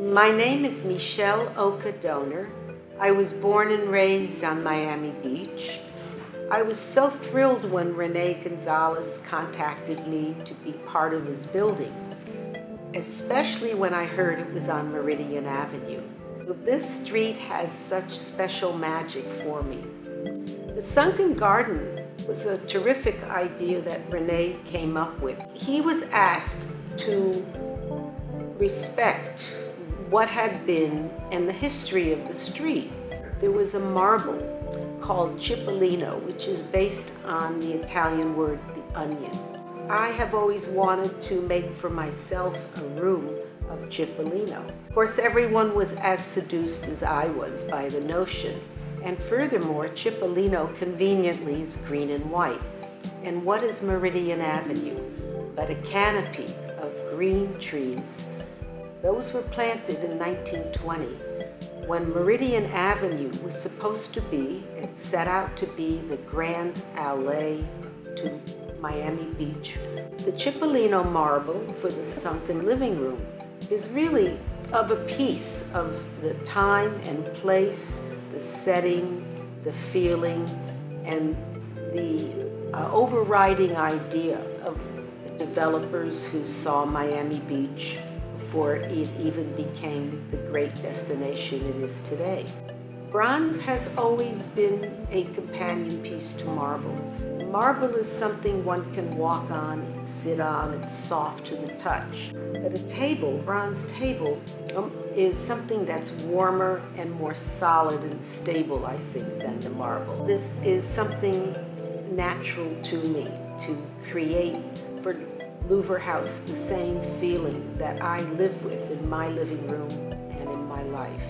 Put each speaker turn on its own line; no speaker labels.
My name is Michelle Oka Doner. I was born and raised on Miami Beach. I was so thrilled when Rene Gonzalez contacted me to be part of his building, especially when I heard it was on Meridian Avenue. This street has such special magic for me. The Sunken Garden was a terrific idea that Rene came up with. He was asked to respect what had been and the history of the street. There was a marble called Cipollino, which is based on the Italian word the onion. I have always wanted to make for myself a room of Cipollino. Of course, everyone was as seduced as I was by the notion. And furthermore, Cipollino conveniently is green and white. And what is Meridian Avenue but a canopy of green trees? Those were planted in 1920 when Meridian Avenue was supposed to be and set out to be the grand alley to Miami Beach. The Cipollino marble for the sunken living room is really of a piece of the time and place the setting, the feeling, and the uh, overriding idea of the developers who saw Miami Beach before it even became the great destination it is today. Bronze has always been a companion piece to marble. Marble is something one can walk on and sit on. It's soft to the touch. But a table, bronze table, um, is something that's warmer and more solid and stable, I think, than the marble. This is something natural to me to create for Louver House the same feeling that I live with in my living room and in my life.